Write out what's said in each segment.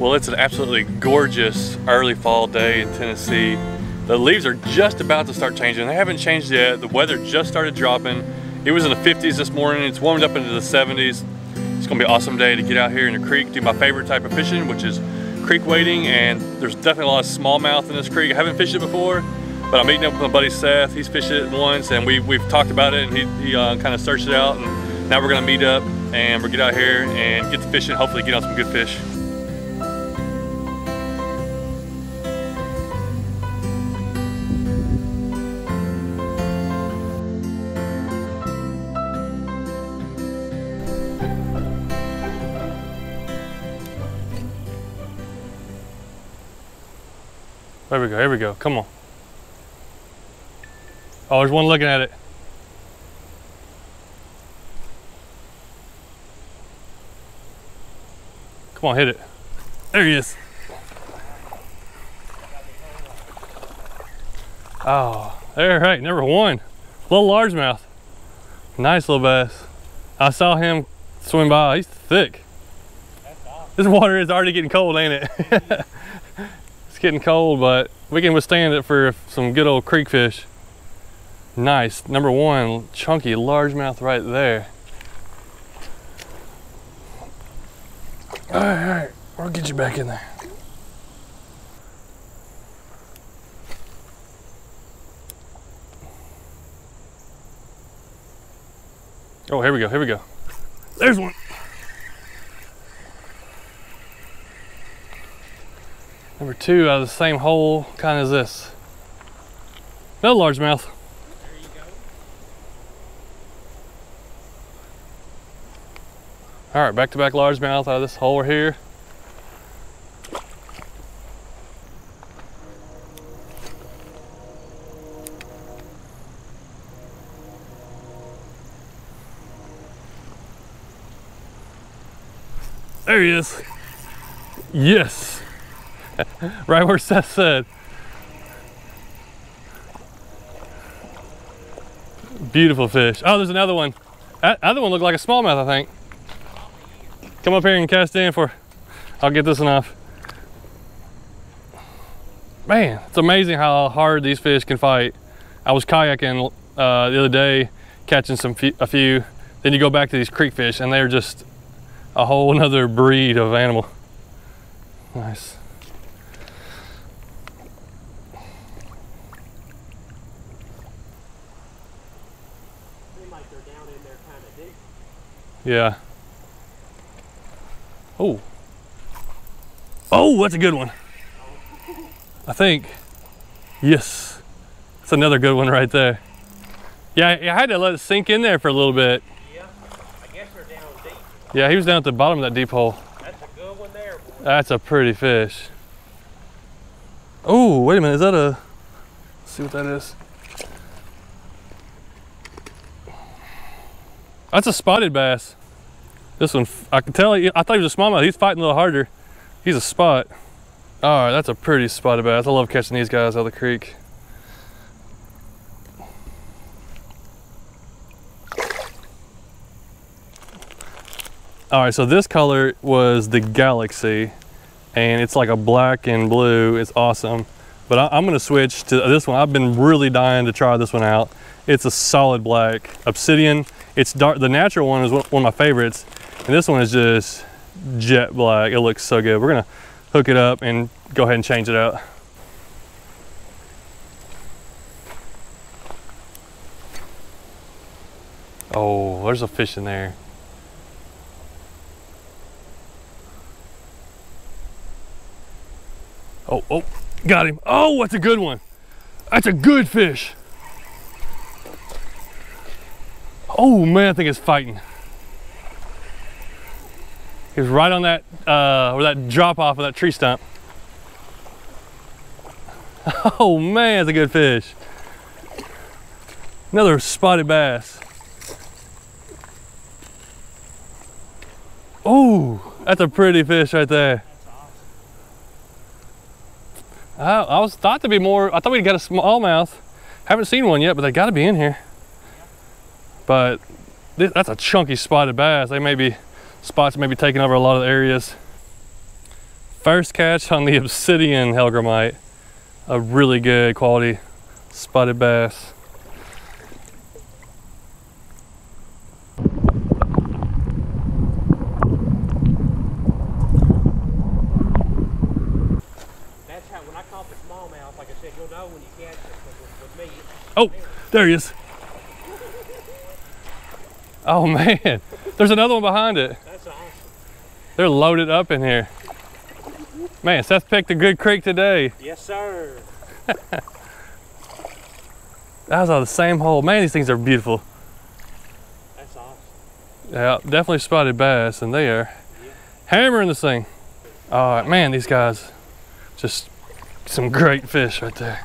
Well, it's an absolutely gorgeous early fall day in Tennessee. The leaves are just about to start changing. They haven't changed yet. The weather just started dropping. It was in the 50s this morning. It's warmed up into the 70s. It's gonna be an awesome day to get out here in the creek, do my favorite type of fishing, which is creek wading. And there's definitely a lot of smallmouth in this creek. I haven't fished it before, but I'm meeting up with my buddy Seth. He's fished it once and we, we've talked about it and he, he uh, kind of searched it out. And now we're gonna meet up and we'll get out here and get to fishing, hopefully get on some good fish. There we go, here we go, come on. Oh, there's one looking at it. Come on, hit it. There he is. Oh, there, right, number one. Little largemouth. Nice little bass. I saw him swim by, he's thick. This water is already getting cold, ain't it? getting cold, but we can withstand it for some good old creek fish. Nice, number one, chunky largemouth right there. All right, all right, we'll get you back in there. Oh, here we go, here we go. There's one. Two out of the same hole, kind of as this. No largemouth. All right, back to back largemouth out of this hole here. There he is. Yes. right where Seth said. Beautiful fish. Oh, there's another one. That other one looked like a smallmouth, I think. Come up here and cast in for, I'll get this one off. Man, it's amazing how hard these fish can fight. I was kayaking uh, the other day, catching some a few. Then you go back to these creek fish and they're just a whole another breed of animal. Nice. Yeah. Oh. Oh, that's a good one. I think. Yes. That's another good one right there. Yeah, I had to let it sink in there for a little bit. Yeah, I guess they're down deep. Yeah, he was down at the bottom of that deep hole. That's a good one there, boy. That's a pretty fish. Oh, wait a minute, is that a, let's see what that is. That's a spotted bass. This one, I can tell, I thought he was a smallmouth. He's fighting a little harder. He's a spot. All right, that's a pretty spotted bass. I love catching these guys out of the creek. All right, so this color was the Galaxy and it's like a black and blue. It's awesome. But I, am gonna switch to this one. I've been really dying to try this one out. It's a solid black obsidian. It's dark. The natural one is one of my favorites. And this one is just jet black. It looks so good. We're gonna hook it up and go ahead and change it out. Oh, there's a fish in there. Oh, oh, got him. Oh, that's a good one. That's a good fish. Oh man, I think it's fighting. He was right on that, uh, or that drop off of that tree stump. Oh man, that's a good fish. Another spotted bass. Oh, that's a pretty fish right there. I, I was thought to be more, I thought we'd got a smallmouth. Haven't seen one yet, but they gotta be in here. But this, that's a chunky spotted bass. They may be spots may be taking over a lot of the areas. First catch on the Obsidian hellgrammite, A really good quality spotted bass. That's how, when I caught the smallmouth, like I said, you'll know when you catch it. 'cause With, with me, Oh, there he is. Oh man, there's another one behind it. They're loaded up in here. Man, Seth picked a good creek today. Yes, sir. That was the same hole. Man, these things are beautiful. That's awesome. Yeah, definitely spotted bass, and they are hammering this thing. All right, man, these guys, just some great fish right there.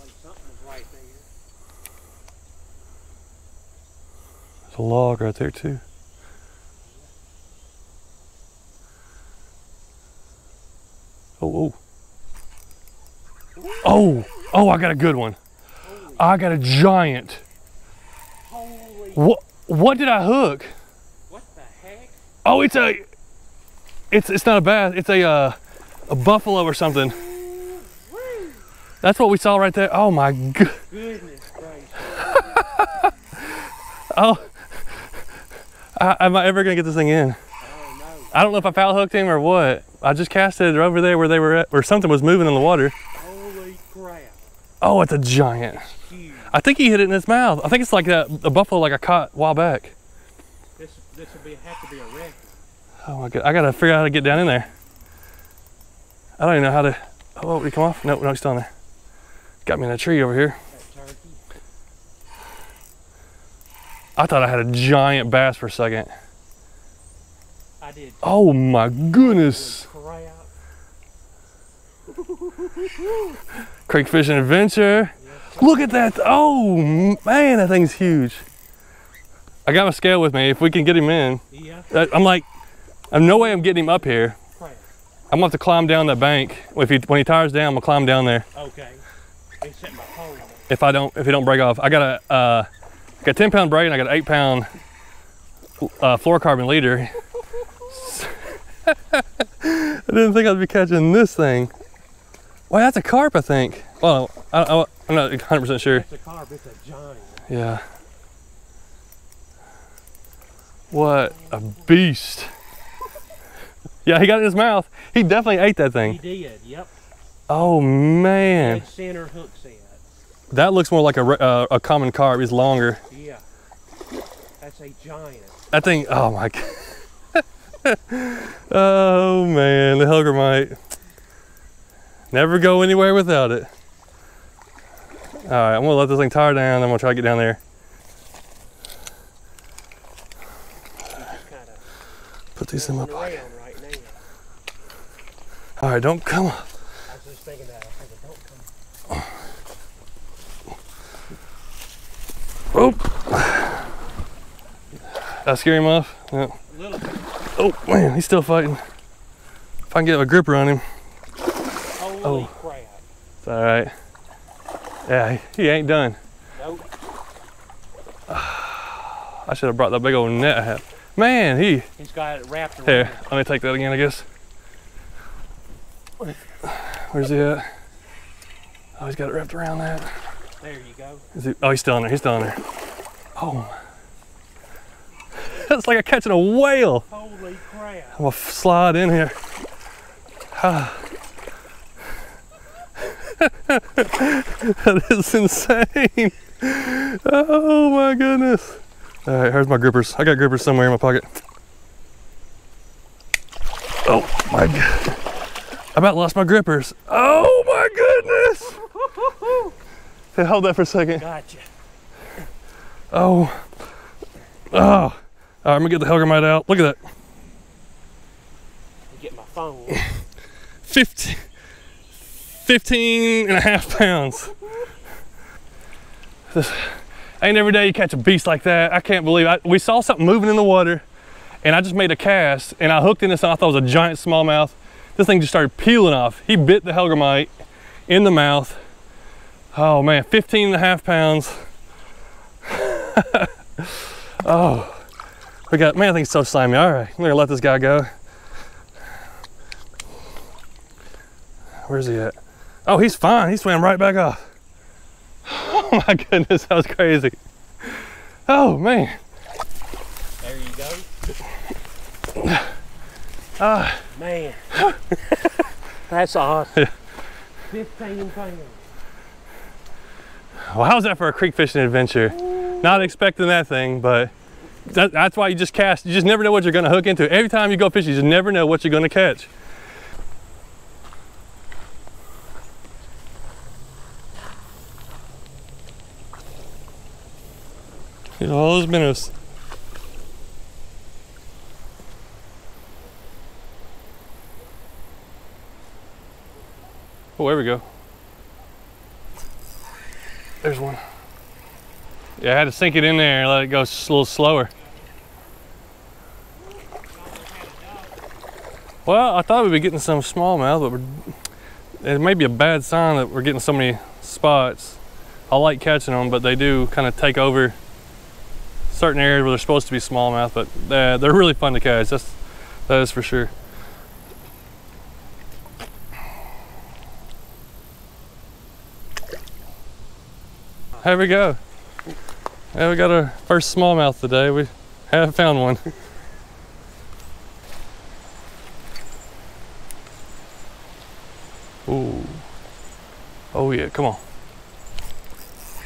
Like something was right there. Right there too. Oh, oh. Oh, oh, I got a good one. I got a giant. What, what did I hook? what the heck? Oh, it's a, it's, it's not a bass. It's a, uh, a buffalo or something. That's what we saw right there. Oh my god. Goodness. Oh, I, am I ever gonna get this thing in? Oh, no. I don't know if I foul hooked him or what. I just casted it over there where they were at, where something was moving in the water. Holy crap. Oh, it's a giant. Huge. I think he hit it in his mouth. I think it's like that a buffalo like I caught a while back. This, this would be, have to be a record. Oh my god, I gotta figure out how to get down in there. I don't even know how to. Oh, oh did he come off? No, no, he's still in there. Got me in a tree over here. That turkey. I thought I had a giant bass for a second. I did. Oh my goodness. Creek Fishing Adventure. Look at that. Oh man, that thing's huge. I got my scale with me. If we can get him in, Yeah. I'm like, I'm no way I'm getting him up here. I'm gonna have to climb down that bank. If he when he tires down, I'm gonna climb down there. Okay. They set my pole. If I don't, if he don't break off, I got a, uh, got a 10 pound braid and I got an eight pound uh, fluorocarbon leader. I didn't think I'd be catching this thing. Well, that's a carp, I think. Well, I, I, I'm not 100% sure. It's a carp. It's a giant. Yeah. What a beast. Yeah, he got it in his mouth. He definitely ate that thing. He did. Yep. Oh man, Dead center hook set. That looks more like a uh, a common carp. He's longer. Yeah. That's a giant. That thing. Oh my god. oh man, the Hellgrammite. Never go anywhere without it. All right, I'm gonna let this thing tire down. I'm gonna try to get down there. Just kind of Put these in my pocket. right. All right, don't come up. I was just thinking that. I was thinking, don't come. Oh. Did I scare him off? Yeah. A little bit. Oh man, he's still fighting. If I can get a gripper on him, Holy Oh. crap. it's all right. Yeah, he, he ain't done. Nope. I should have brought that big old net I had. Man, he. He's got it wrapped around. Here, let me take that again, I guess. Where's he at? Oh, he's got it wrapped around that. There you go. He? Oh, he's still in there. He's still in there. Oh. That's like a catching a whale. Holy crap. I'm gonna slide in here. Ah. that is insane. Oh my goodness. All right, here's my grippers. I got grippers somewhere in my pocket. Oh my god. I about lost my grippers. Oh my goodness. Hey, hold that for a second. Gotcha. Oh. Oh. All right, I'm gonna get the Hellgrammite out. Look at that. Get my phone. 15, 15 and a half pounds. This, ain't every day you catch a beast like that. I can't believe I, we saw something moving in the water and I just made a cast and I hooked in this and I thought it was a giant smallmouth. this thing just started peeling off. He bit the Hellgrammite in the mouth. Oh man, 15 and a half pounds. oh, we got, man, I think it's so slimy. All right, I'm gonna let this guy go. Where's he at? Oh, he's fine. He swam right back off. Oh my goodness, that was crazy. Oh man. There you go. Ah, Man. That's awesome. 15 pounds. Well, how's that for a creek fishing adventure? Not expecting that thing, but that, that's why you just cast. You just never know what you're gonna hook into. Every time you go fishing, you just never know what you're gonna catch. Look at all those minnows. Oh, there we go. There's one. Yeah, I had to sink it in there and let it go a little slower. Well, I thought we'd be getting some smallmouth, but it may be a bad sign that we're getting so many spots. I like catching them, but they do kind of take over certain areas where they're supposed to be smallmouth, but uh, they're really fun to catch. That's, that is for sure. Here we go. Yeah, we got our first smallmouth today. We have found one. Ooh. Oh yeah, come on.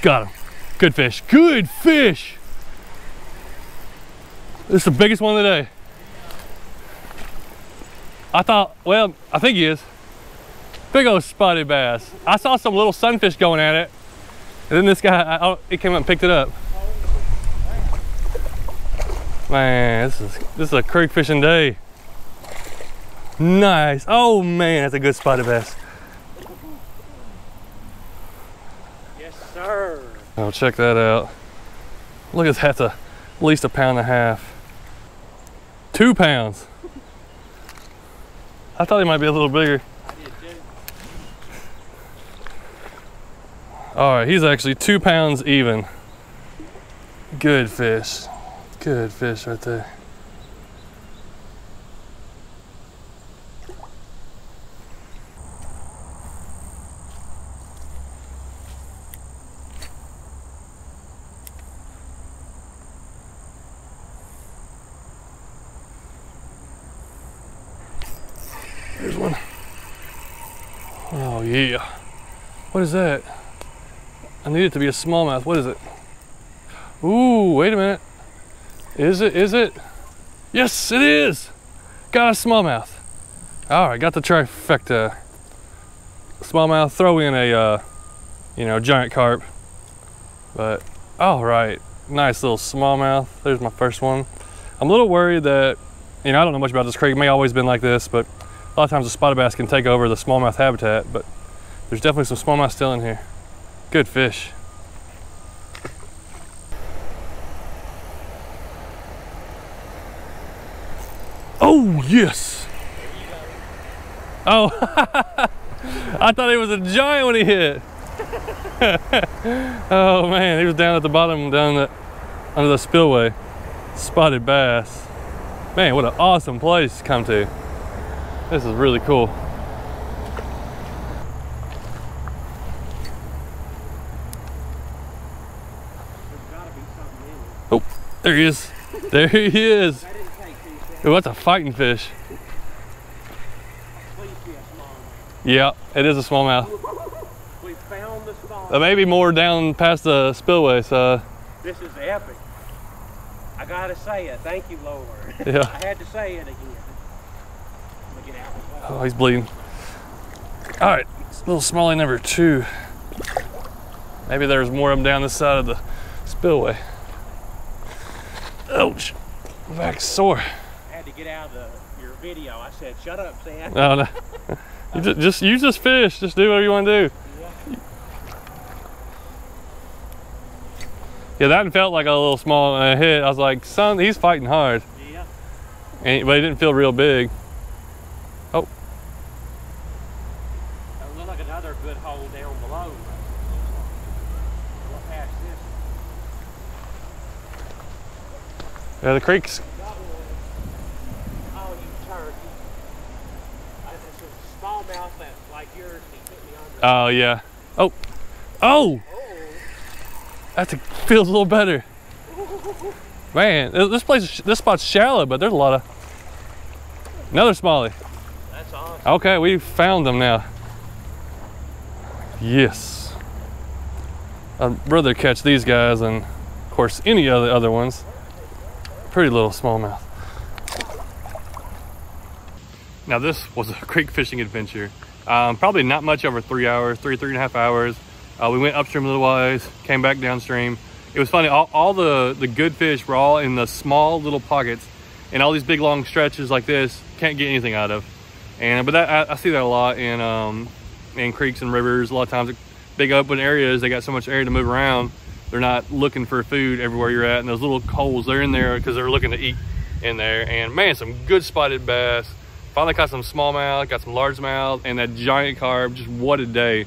Got him. Good fish. Good fish. This is the biggest one of the day. I thought, well, I think he is. Big old spotted bass. I saw some little sunfish going at it. And then this guy, I, I, he came up and picked it up. Man, this is this is a creek fishing day. Nice. Oh man, that's a good spotted bass. Yes, sir. Oh, check that out. Look at that, that's a, at least a pound and a half. Two pounds. I thought he might be a little bigger. I did too. All right, he's actually two pounds even. Good fish. Good fish right there. There's one. Oh yeah. What is that? I need it to be a smallmouth. What is it? Ooh, wait a minute. Is it? Is it? Yes, it is. Got a smallmouth. All right, got the trifecta. Smallmouth. Throw in a, uh, you know, giant carp. But all right, nice little smallmouth. There's my first one. I'm a little worried that, you know, I don't know much about this creek. It may always been like this, but a lot of times the spotted bass can take over the smallmouth habitat. But there's definitely some smallmouth still in here. Good fish. Oh, yes. Oh, I thought he was a giant when he hit. oh man, he was down at the bottom, down the, under the spillway. Spotted bass. Man, what an awesome place to come to. This is really cool. There's gotta be something in it. Oh, there he is. There he is. That didn't take two seconds. Ooh, that's a fighting fish. Please be a small one. Yeah, it is a smallmouth. We found the small. Uh, maybe more down past the spillway, so This is epic. I gotta say it. Thank you, Lord. Yeah. I had to say it again. Look it out. oh, he's bleeding. All right, little smallie number two. Maybe there's more of them down this side of the spillway. Ouch. My back's sore. I had to get out of the, your video. I said, shut up, Sam. Oh, no, no. just, just use this fish. Just do whatever you want to do. Yeah. yeah, that felt like a little small uh, hit. I was like, son, he's fighting hard. Yeah. And, but he didn't feel real big. Oh. That looked like another good hole there put me under. Oh yeah. Oh, oh, that feels a little better. Man, this place, this spot's shallow, but there's a lot of another smallie. that's awesome. Okay, we found them now. Yes. I'd rather catch these guys than, of course, any of the other ones. Pretty little smallmouth. Now this was a creek fishing adventure. Um, probably not much over three hours, three, three and a half hours. Uh, we went upstream a little ways, came back downstream. It was funny, all, all the, the good fish were all in the small little pockets and all these big long stretches like this, can't get anything out of. And but that, I, I see that a lot in um, in creeks and rivers. A lot of times, big open areas, they got so much area to move around. They're not looking for food everywhere you're at, and those little holes they're in there because they're looking to eat in there. And man, some good spotted bass. Finally caught some smallmouth, got some largemouth, and that giant carp. Just what a day!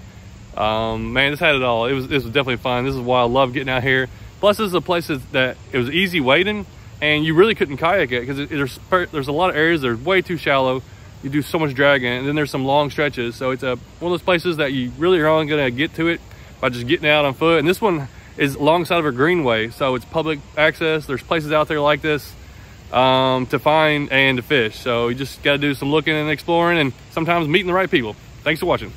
Um, man, this had it all. It was this was definitely fun. This is why I love getting out here. Plus, this is a place that, it was easy wading, and you really couldn't kayak it because there's there's a lot of areas that are way too shallow. You do so much dragging, and then there's some long stretches. So it's a one of those places that you really are only gonna get to it by just getting out on foot. And this one is alongside of a greenway, so it's public access. There's places out there like this um, to find and to fish. So you just got to do some looking and exploring, and sometimes meeting the right people. Thanks for watching.